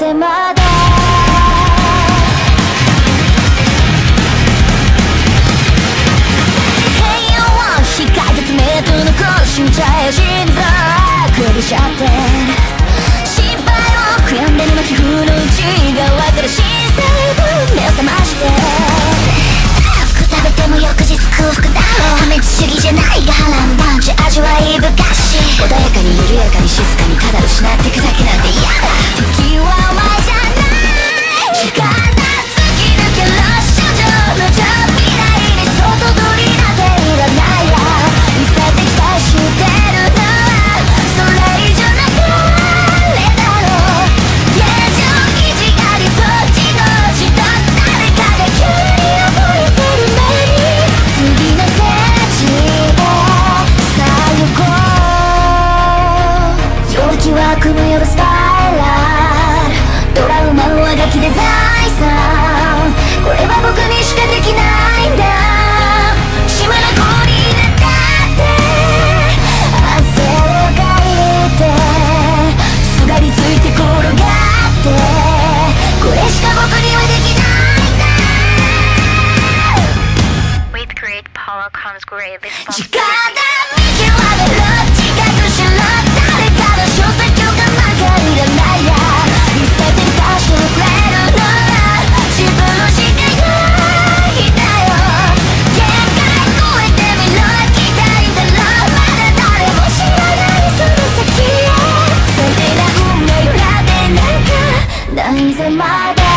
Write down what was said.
なんかないぜまだ平洋は光絶メートルの更新ちゃえ心臓くびしちゃって心配。を悔やんでるの皮膚の内側から新細胞目を覚まして服食べても翌日空腹だろう破滅主義じゃないが波乱万丈味わい深し穏やかに緩やかに静かにただ失ってくだけ悪夢呼ぶスパイラルトラウマはガキで財産これは僕にしかできないんだ。島の子になったって汗をかいてすがりついて転がって。これしか僕にはできないんだ。With great power comes great in my day